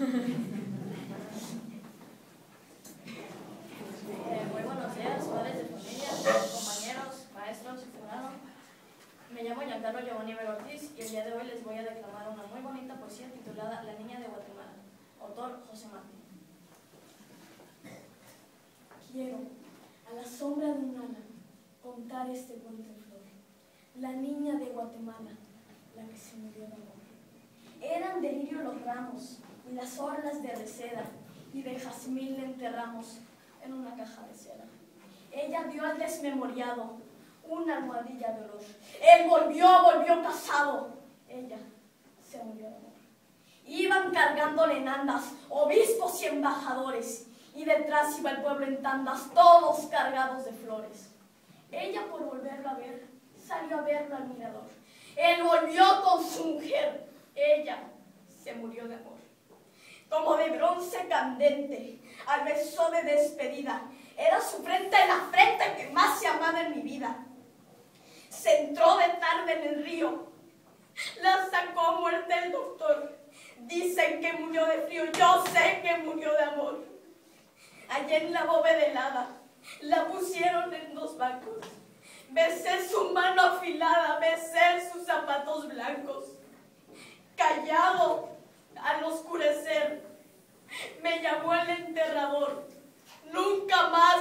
Muy buenos días, padres de familia, compañeros, maestros, ciudadanos. Me llamo Giancarlo Giovanni Vera Ortiz y el día de hoy les voy a declamar una muy bonita poesía titulada La niña de Guatemala, autor José Martín. Quiero, a la sombra de un ala, contar este en flor. La niña de Guatemala, la que se murió de amor. Eran delirio los ramos las orlas de reseda, y de jazmín le enterramos en una caja de seda. Ella dio al desmemoriado una almohadilla de olor. Él volvió, volvió casado. Ella se murió de amor. Iban cargándole en andas obispos y embajadores, y detrás iba el pueblo en tandas, todos cargados de flores. Ella, por volverlo a ver, salió a verlo al mirador. Él volvió con su mujer. Ella se murió de amor. Como de bronce candente, al beso de despedida, era su frente la frente que más se amaba en mi vida. Se entró de tarde en el río, la sacó muerte el doctor. Dicen que murió de frío, yo sé que murió de amor. Allí en la bóveda helada, la pusieron en dos bancos. Besé su mano afilada, besé sus zapatos blancos. Callado, al oscurecer, me llamó el enterrador. Nunca más